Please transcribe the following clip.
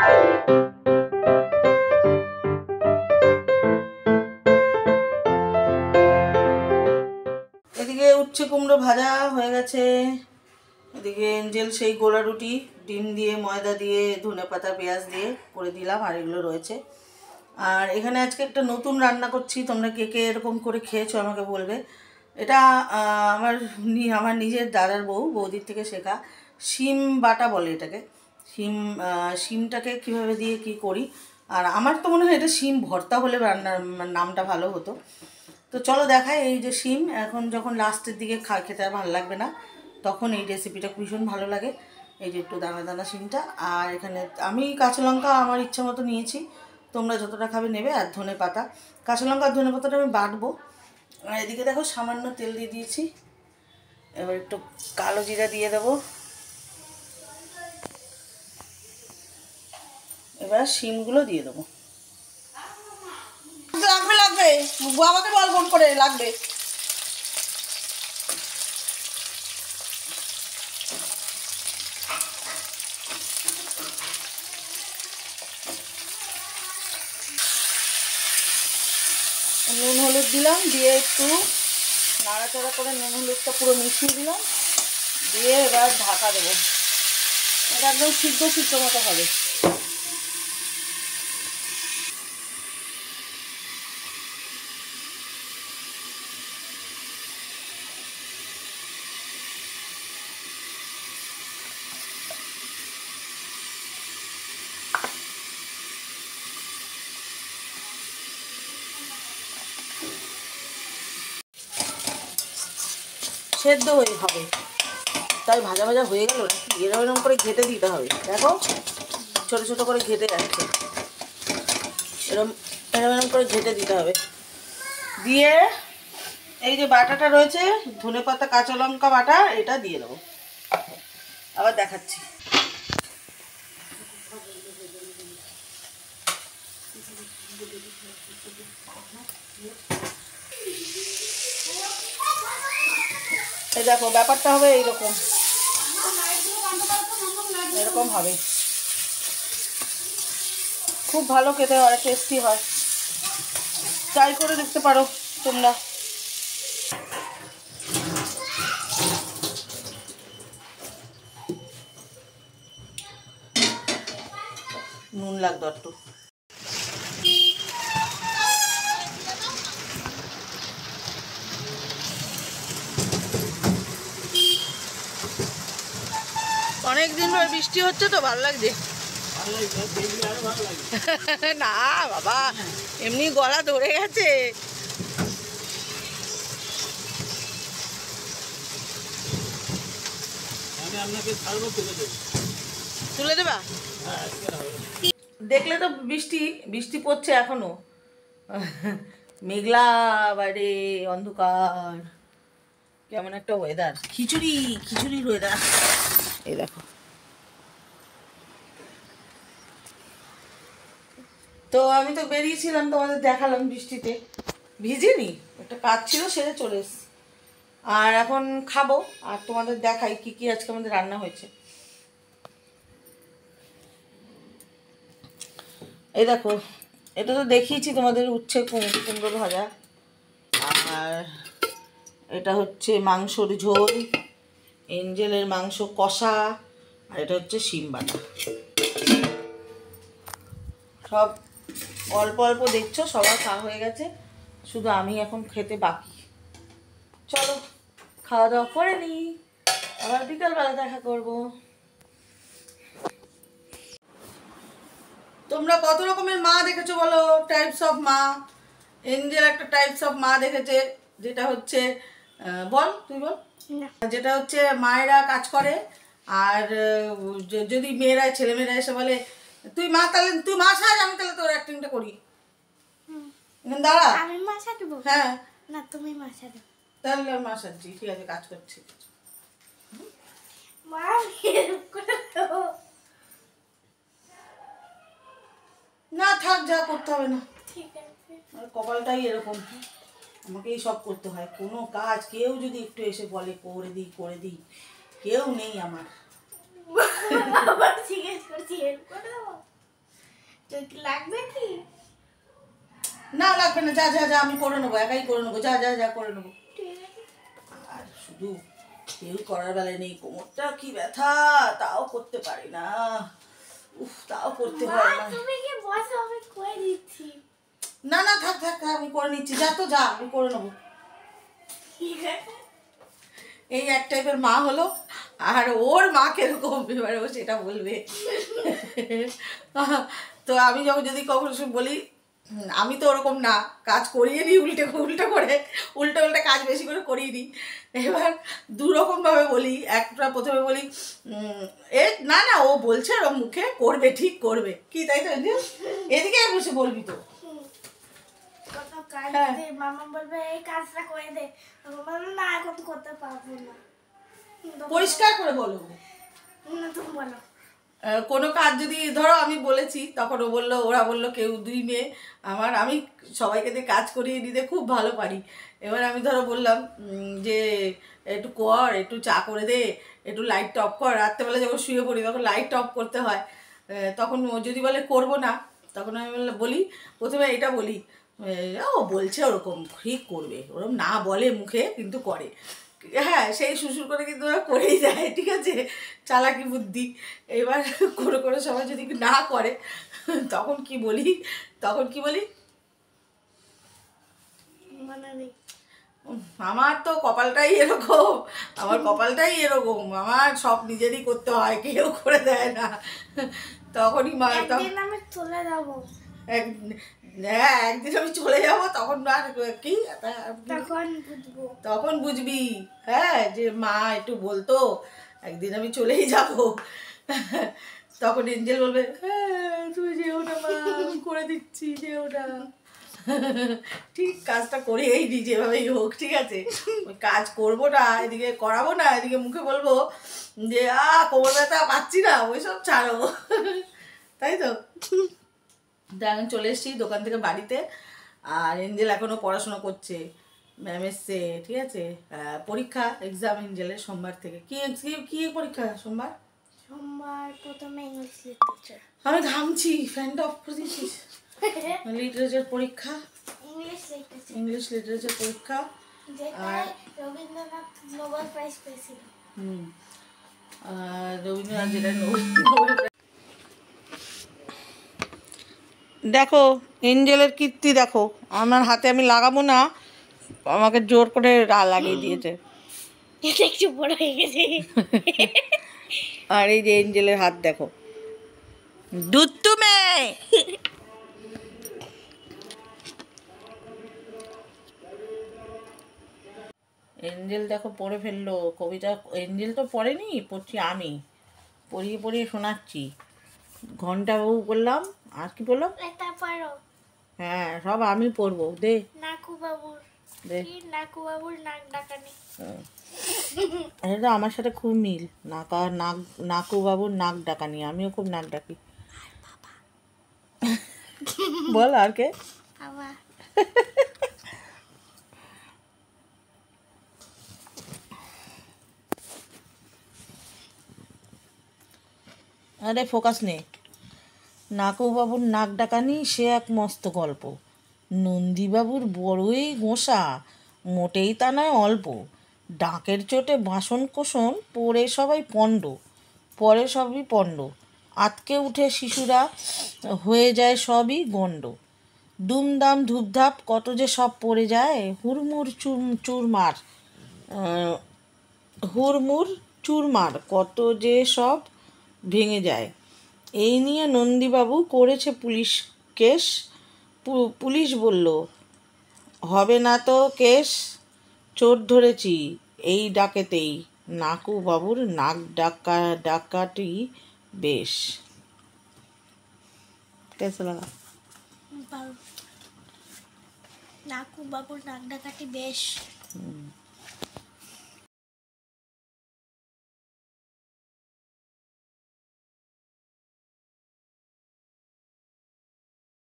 এদিকে উচ্ছে কুমড়ো ভাজা হয়ে গেছে। এদিকে এঞ্জেল সেই গোলা রুটি, ডিম দিয়ে, ময়দা দিয়ে, ধনে পাতা, পেঁয়াজ দিয়ে করে দিলাম, আর এগুলো রয়েছে। আর এখানে আজকে একটা নতুন রান্না করছি, তোমরা কে কে এরকম করে খেয়েছো আমাকে বলবে। এটা আমার আমার নিজের দাদার বউ, বৌদির থেকে শেখা, শিম বাটা বলে এটাকে। শিম শিমটাকে কীভাবে দিয়ে কি করি? আর আমার তো মনে হয় এটা শিম ভর্তা হলে রান্নার নামটা ভালো হতো। তো চলো দেখাই এই যে শিম। এখন যখন লাস্টের দিকে খা, খেতে আর ভালো লাগবে না, তখন এই রেসিপিটা ভীষণ ভালো লাগে। এই যে একটু দানা দানা শিমটা। আর এখানে আমি কাঁচা লঙ্কা আমার ইচ্ছা মতো নিয়েছি। তোমরা যতটা খাবে নেবে, আর ধনে পাতা। কাঁচা লঙ্কা আর ধনে পাতাটা আমি বাটবো। এদিকে দেখো সামান্য তেল দিয়ে দিয়েছি। এবার একটু কালো জিরা দিয়ে দেবো। এবার শিমগুলো দিয়ে দেবো। লাগবে লাগবে। বাবাকে বল ফোন করে লাগবে। নুন হলুদ দিলাম দিয়ে একটু নাড়াচাড়া করে নুন হলুদটা পুরো মিশিয়ে দিলাম। দিয়ে এবার ঢাকা দেবো। এটা একদম সিদ্ধ সিদ্ধ মতো হবে। সেদ্ধ হয়ে হবে তাই ভাজা ভাজা হয়ে গেল, নাকি এরকম এরকম করে ঘেটে দিতে হবে? দেখো, ছোট ছোট করে ঘেটে যাচ্ছে। এরকম এরকম এরকম করে ঘেটে দিতে হবে। দিয়ে এই যে বাটাটা রয়েছে ধনে পাতা কাঁচা লঙ্কা বাটা, এটা দিয়ে দেবো। আবার দেখাচ্ছি। এই দেখো, ব্যাপারটা হবে এইরকম। এরকম হবে। খুব ভালো খেতে হয় টেস্টি হয়। ট্রাই করে দেখতে পারো তোমরা। নুন লাগতো একটু। অনেক দিন ধরে বৃষ্টি হচ্ছে তো ভালো লাগছে। না বাবা এমনি গলা ধরে গেছে। তুলে দেবা। দেখলে তো বৃষ্টি বৃষ্টি পড়ছে এখনও। মেঘলা বাইরে অন্ধকার। কেমন একটা ওয়েদার খিচুড়ি খিচুড়ির ওয়েদার এই দেখো। তো আমি তো বেরিয়েছিলাম তোমাদের দেখালাম বৃষ্টিতে। ভিজিনি, একটা কাজ ছিল সেরে চলে এসছি। আর এখন খাব, আর তোমাদের দেখাই কি কি আজকে আমাদের রান্না হয়েছে। এই দেখো, এটা তো দেখিয়েছি তোমাদের উচ্ছে কুম- কুমড়ো ভাজা। আর এটা হচ্ছে মাংসর ঝোল। এঞ্জেলের মাংস কষা, আর এটা হচ্ছে শিম বাটা। সব অল্প অল্প দেখছ, সবার খাওয়া হয়ে গেছে। শুধু আমি এখন খেতে বাকি। চলো, খাওয়া দাওয়া করে নিই আবার বিকালবেলা দেখা করব। তোমরা কত রকমের মা দেখেছ বলো? টাইপস অফ মা। এঞ্জেল একটা টাইপস অফ মা দেখেছে, যেটা হচ্ছে বল, তুই বল। যেটা হচ্ছে মায়েরা কাজ করে আর যদি মেয়েরা ছেলেমেয়েরা এসে বলে তুই মা তাহলে তুই মা সাজ আমি তাহলে তোর অ্যাক্টিংটা করি। দাঁড়া। আমি মা সাজবো? হ্যাঁ। না তুমি মা সাজো। তাহলে আমি মা সাজছি ঠিক আছে কাজ করছি। মা না থাক যা করতে হবে না। ঠিক আছে। কপালটাই এরকম। আমাকেই সব করতে হয়। কোনো কাজ কেউ যদি একটু এসে বলে করে দিই করে দিই। কেউ নেই আমার। জিজ্ঞেস করছি লাগবে কি? না লাগবে না। যা যা যা আমি করে নেব একাই করে নেব। যা যা যা করে নেব। আর শুধু কেউ করার বেলায় নেই। কোমরটা কি ব্যথা? তাও করতে পারি না। উফ তাও করতে হয় না। তুমি কি বসো আমি করে দিচ্ছি। না না থাক থাক থাক, আমি করে নিচ্ছি। যা তো যা আমি করে নেব। এই এক টাইপের মা হলো আর ওর মা কীরকম? এবারে ও সেটা বলবে। তো আমি যখন যদি কখনো বলি আমি তো ওরকম না কাজ করিয়ে নিই উল্টে উল্টো করে উল্টে উল্টে কাজ বেশি করে করিয়ে নিই এবার দু রকমভাবে বলি একটা প্রথমে বলি এ না না ও বলছে ওর মুখে করবে ঠিক করবে। কি তাই তো? এদিকে বসে বলবি তো। কাজ হ্যাঁ। মামা বলবে এই কাজটা করে দে। না এখন করতে পারব না। পরিষ্কার করে বলো। তুমি বলো। কোনো কাজ যদি ধরো আমি বলেছি তখন ও বলল ওরা বলল কেউ দুই মেয়ে। আমার আমি সবাইকে দিয়ে কাজ করিয়ে নিতে খুব ভালো পারি। এবার আমি ধরো বললাম যে একটু কর একটু চা করে দে একটু লাইট অফ কর। রাত্রেবেলা যখন শুয়ে পড়ি তখন লাইট অফ করতে হয়। তখন ও যদি বলে করব না তখন আমি বললাম বলি প্রথমে এটা বলি ও বলছে ওরকম ঠিক করবে। ওরকম না বলে মুখে কিন্তু করে। হ্যাঁ সেই শ্বশুর করে কিন্তু ওরা করেই যায় ঠিক আছে? চালাকি বুদ্ধি। এবার করে করে সবাই যদি না করে তখন কি বলি? তখন কি বলি? মনে আমার তো কপালটাই এরকম আমার কপালটাই এরকম আমার সব নিজেরই করতে হয় কেউ করে দেয় না। তখনই মা তখন একদিন আমি চলে যাব এক হ্যাঁ একদিন আমি চলে যাব তখন আর কি? তখন বুঝব। তখন বুঝবি। হ্যাঁ যে মা একটু বলতো একদিন আমি চলেই যাব। তখন এঞ্জেল বলবে হ্যাঁ তুমি যেও না মা করে দিচ্ছি যেও না। ঠিক কাজটা করেই নি যেভাবেই হোক ঠিক আছে? কাজ করব না এদিকে করাবো না এদিকে মুখে বলব যে আ কোমর ব্যথা পাচ্ছি না ওইসব ছাড়ো। তাই তো? চলে এসেছি দোকান থেকে বাড়িতে। আর এঞ্জেল এখনও পড়াশোনা করছে। ম্যাম এসছে ঠিক আছে? পরীক্ষা এক্সাম এঞ্জেলের সোমবার থেকে। কি কি- পরীক্ষা সোমবার? সোমবার প্রথমে ইংলিশ লিটারেচার আমি ঘামছি ফ্যানটা অফ করে দিয়েছিস লিটারেচার পরীক্ষা। ইংলিশ লিটারেচার ইংলিশ লিটারেচার পরীক্ষা। যেটায় রবীন্দ্রনাথ নোবেল প্রাইজ পেয়েছিল। হুম। আর রবীন্দ্রনাথ যেটা নোবেল দেখো এঞ্জেলের কীর্তি দেখো। আমার হাতে আমি লাগাবো না আমাকে জোর করে রা লাগিয়ে দিয়েছে। একটু বড় হয়ে গেছে। আর এই যে এঞ্জেলের হাত দেখো। দুত্তু মেয়ে এঞ্জেল দেখো পড়ে ফেলল। কবিতা এঞ্জেল তো পড়েনি পড়ছি আমি। পড়িয়ে পড়িয়ে শোনাচ্ছি। ঘণ্টা বাবু করলাম আর কি বললাম? হ্যাঁ সব আমি পড়ব দে। নাকু বাবুর নাকু বাবুর নাক ডাকানি? হ্যাঁ। এটা আমার সাথে খুব মিল। নাকা নাক নাকু বাবুর নাক ডাকানি আমিও খুব নাক ডাকি। বল আর কে? আবার আরে ফোকাস নে। নাকুবাবুর নাক ডাকানি সে এক মস্ত গল্প। নন্দীবাবুর বড়ই গোসা মোটেই তা নয় অল্প। ডাকের চোটে বাসন কোসন পড়ে সবাই পণ্ড পরে সবই পণ্ড। আতকে উঠে শিশুরা হয়ে যায় সবই গণ্ড। দুমদাম ধূপধাপ কত যে সব পড়ে যায় হুড়মুড় চুর চুরমার আহ, হুড়মুড় চুরমার কত যে সব ভেঙে যায়। এই নিয়ে নন্দীবাবু করেছে পুলিশ কেস। পুলিশ বলল হবে না তো কেস? চোর ধরেছি এই ডাকেতেই। নাকু বাবুর নাক ডাকা ডাকাটি বেশ। কেসে লাগা নাকু বাবুর নাক ডাকাটি বেশ।